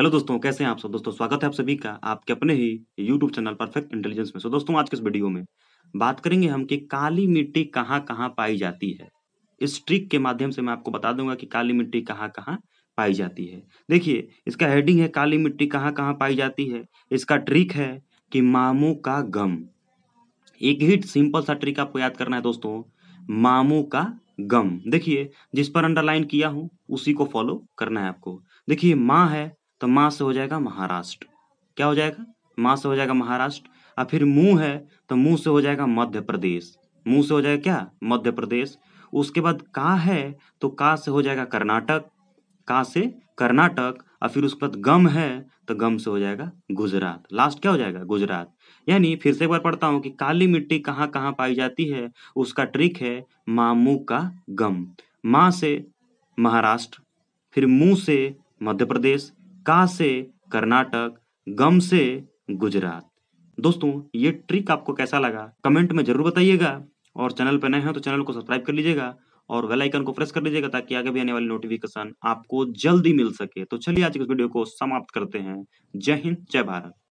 Hello दोस्तों, कैसे हैं आप सब? दोस्तों, स्वागत है आप सभी का आपके अपने ही यूट्यूब चैनल परफेक्ट इंटेलिजेंस में। सो दोस्तों, आज के इस वीडियो में बात करेंगे हम कि काली मिट्टी कहाँ कहाँ पाई जाती है। इस ट्रिक के माध्यम से मैं आपको बता दूँगा कि काली मिट्टी कहाँ कहाँ पाई जाती है। देखिए, इसका हेडिंग है काली मिट्टी कहाँ कहाँ पाई जाती है। इसका ट्रिक है कि मामू का गम। एक ही सिंपल सा ट्रिक आपको याद करना है दोस्तों, मामू का गम। देखिए, जिस पर अंडरलाइन किया हूँ, उसी को फॉलो करना है आपको। देखिए, माँ है तो माँ से हो जाएगा महाराष्ट्र। क्या हो जाएगा? माँ से हो जाएगा महाराष्ट्र। और फिर मुँह है तो मुँह से हो जाएगा मध्य प्रदेश। मुँह से हो जाएगा क्या? मध्य प्रदेश। उसके बाद का है तो का से हो जाएगा कर्नाटक। का से कर्नाटक। और फिर उसके बाद गम है तो गम से हो जाएगा गुजरात। लास्ट क्या हो जाएगा? गुजरात। यानी फिर से एक बार पढ़ता हूँ कि काली मिट्टी कहाँ कहाँ पाई जाती है, उसका ट्रिक है मामू का गम। माँ से महाराष्ट्र, फिर मुँह से मध्य प्रदेश का से कर्नाटक, गम से गुजरात। दोस्तों, ये ट्रिक आपको कैसा लगा? कमेंट में ज़रूर बताइएगा। और चैनल पर नए हैं तो चैनल को सब्सक्राइब कर लीजिएगा और वेल आइकन को प्रेस कर लीजिएगा ताकि आगे भी आने वाली नोटिफिकेशन आपको जल्दी मिल सके। तो चलिए आज के इस वीडियो को समाप्त करते हैं। जय हिंद, जय भारत।